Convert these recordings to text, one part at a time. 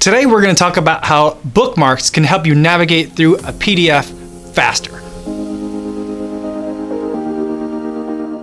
Today we're going to talk about how bookmarks can help you navigate through a PDF faster.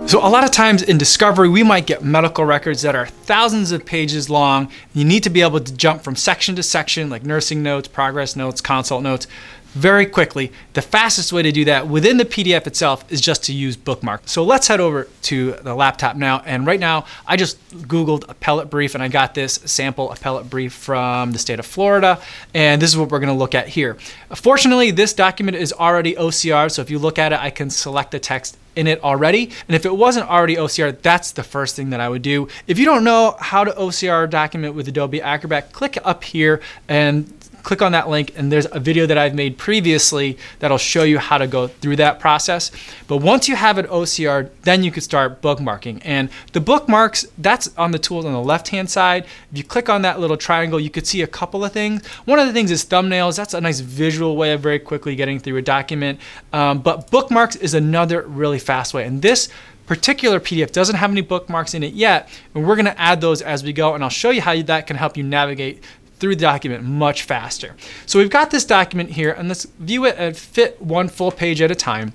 So a lot of times in discovery, we might get medical records that are thousands of pages long. You need to be able to jump from section to section, like nursing notes, progress notes, consult notes, very quickly. The fastest way to do that within the PDF itself is just to use bookmark. So let's head over to the laptop now. And right now, I just Googled appellate brief and I got this sample appellate brief from the state of Florida. And this is what we're gonna look at here. Fortunately, this document is already OCR. So if you look at it, I can select the text in it already. And if it wasn't already OCR, that's the first thing that I would do. If you don't know how to OCR a document with Adobe Acrobat, click up here and click on that link and there's a video that I've made previously that'll show you how to go through that process. But once you have it OCR, then you can start bookmarking. And the bookmarks, that's on the tools on the left-hand side. If you click on that little triangle, you could see a couple of things. One of the things is thumbnails. That's a nice visual way of very quickly getting through a document. Um, but bookmarks is another really fast way. And this particular PDF doesn't have any bookmarks in it yet, and we're gonna add those as we go, and I'll show you how that can help you navigate through the document much faster. So we've got this document here and let's view it and fit one full page at a time.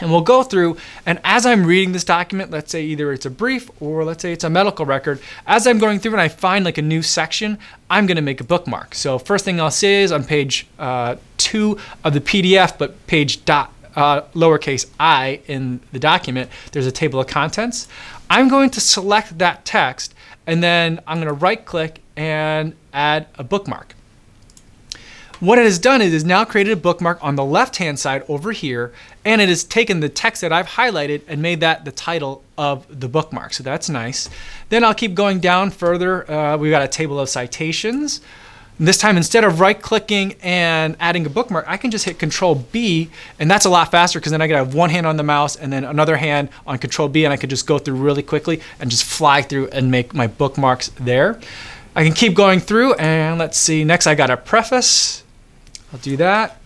And we'll go through, and as I'm reading this document, let's say either it's a brief or let's say it's a medical record, as I'm going through and I find like a new section, I'm gonna make a bookmark. So first thing I'll say is on page uh, two of the PDF, but page dot uh, lowercase i in the document, there's a table of contents. I'm going to select that text and then I'm gonna right click and add a bookmark. What it has done is it has now created a bookmark on the left hand side over here and it has taken the text that I've highlighted and made that the title of the bookmark. So that's nice. Then I'll keep going down further. Uh, we've got a table of citations. This time, instead of right clicking and adding a bookmark, I can just hit Control B, and that's a lot faster because then I can have one hand on the mouse and then another hand on Control B, and I can just go through really quickly and just fly through and make my bookmarks there. I can keep going through, and let's see, next I got a preface. I'll do that.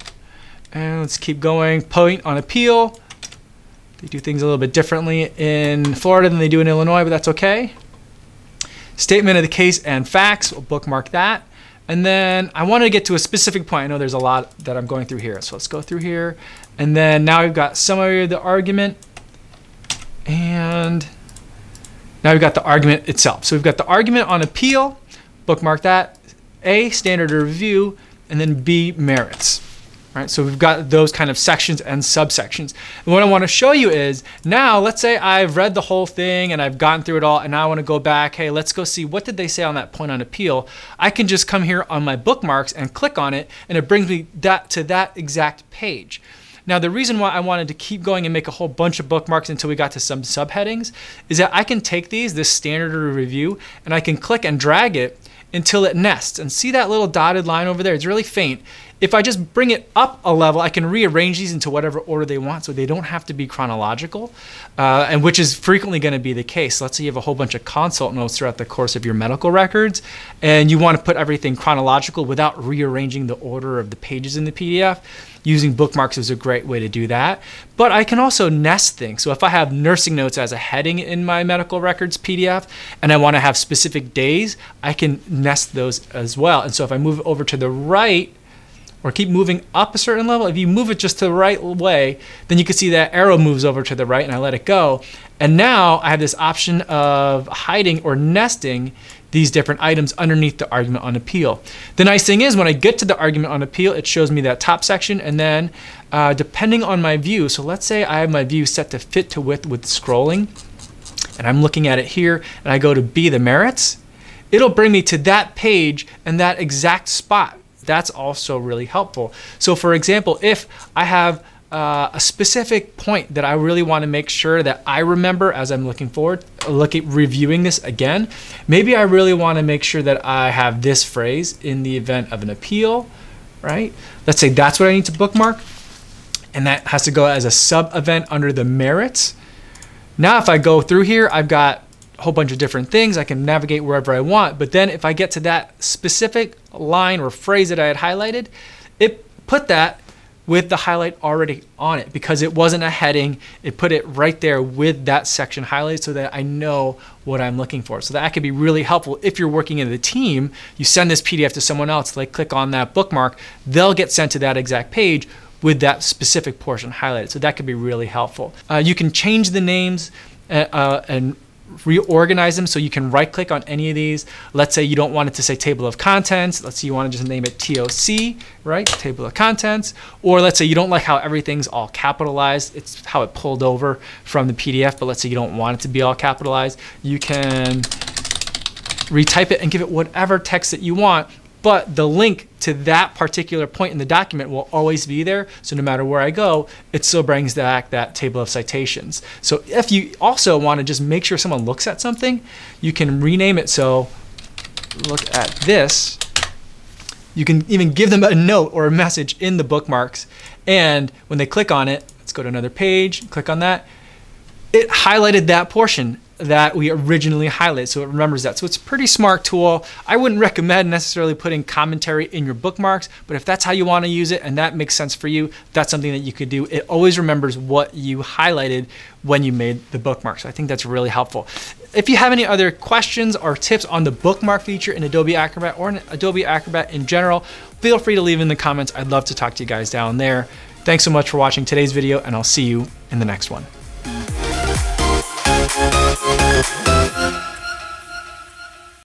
And let's keep going. Point on appeal. They do things a little bit differently in Florida than they do in Illinois, but that's okay. Statement of the case and facts, we'll bookmark that. And then I want to get to a specific point. I know there's a lot that I'm going through here. So let's go through here. And then now we've got summary of the argument. And now we've got the argument itself. So we've got the argument on appeal, bookmark that. A, standard review, and then B, merits. Right, so we've got those kind of sections and subsections. And what I want to show you is now, let's say I've read the whole thing and I've gone through it all and I want to go back, hey, let's go see what did they say on that point on appeal. I can just come here on my bookmarks and click on it and it brings me that to that exact page. Now, the reason why I wanted to keep going and make a whole bunch of bookmarks until we got to some subheadings is that I can take these, this standard review, and I can click and drag it until it nests. And see that little dotted line over there? It's really faint. If I just bring it up a level, I can rearrange these into whatever order they want so they don't have to be chronological, uh, and which is frequently going to be the case. Let's say you have a whole bunch of consult notes throughout the course of your medical records, and you want to put everything chronological without rearranging the order of the pages in the PDF. Using bookmarks is a great way to do that. But I can also nest things. So if I have nursing notes as a heading in my medical records PDF and I want to have specific days, I can nest those as well. And so if I move over to the right, or keep moving up a certain level, if you move it just to the right way, then you can see that arrow moves over to the right and I let it go. And now I have this option of hiding or nesting these different items underneath the argument on appeal. The nice thing is when I get to the argument on appeal, it shows me that top section and then uh, depending on my view, so let's say I have my view set to fit to width with scrolling and I'm looking at it here and I go to B, the merits, it'll bring me to that page and that exact spot that's also really helpful. So for example, if I have uh, a specific point that I really want to make sure that I remember as I'm looking forward, looking reviewing this again. Maybe I really want to make sure that I have this phrase in the event of an appeal, right? Let's say that's what I need to bookmark, and that has to go as a sub event under the merits. Now, if I go through here, I've got a whole bunch of different things. I can navigate wherever I want. But then if I get to that specific line or phrase that I had highlighted, it put that with the highlight already on it because it wasn't a heading. It put it right there with that section highlighted so that I know what I'm looking for. So that could be really helpful if you're working in the team. You send this PDF to someone else, they click on that bookmark, they'll get sent to that exact page with that specific portion highlighted. So that could be really helpful. Uh, you can change the names uh, uh and reorganize them so you can right click on any of these. Let's say you don't want it to say table of contents. Let's say you want to just name it TOC, right? Table of contents. Or let's say you don't like how everything's all capitalized. It's how it pulled over from the PDF, but let's say you don't want it to be all capitalized. You can retype it and give it whatever text that you want but the link to that particular point in the document will always be there. So no matter where I go, it still brings back that table of citations. So if you also want to just make sure someone looks at something, you can rename it so look at this. You can even give them a note or a message in the bookmarks. And when they click on it, let's go to another page, click on that, it highlighted that portion that we originally highlighted, so it remembers that. So it's a pretty smart tool. I wouldn't recommend necessarily putting commentary in your bookmarks, but if that's how you want to use it and that makes sense for you, that's something that you could do. It always remembers what you highlighted when you made the bookmark. So I think that's really helpful. If you have any other questions or tips on the bookmark feature in Adobe Acrobat or in Adobe Acrobat in general, feel free to leave in the comments. I'd love to talk to you guys down there. Thanks so much for watching today's video, and I'll see you in the next one.